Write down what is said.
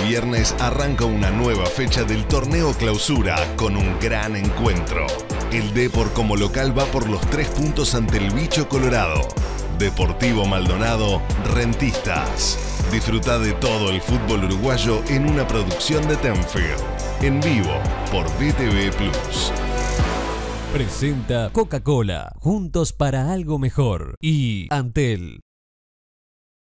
viernes arranca una nueva fecha del torneo clausura con un gran encuentro. El Depor como local va por los tres puntos ante el bicho colorado. Deportivo Maldonado, Rentistas. Disfruta de todo el fútbol uruguayo en una producción de Tenfield. En vivo por BTV Plus. Presenta Coca-Cola, juntos para algo mejor. Y Antel.